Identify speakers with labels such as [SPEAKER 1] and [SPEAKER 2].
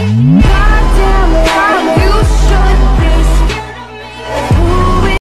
[SPEAKER 1] Mm-hmm.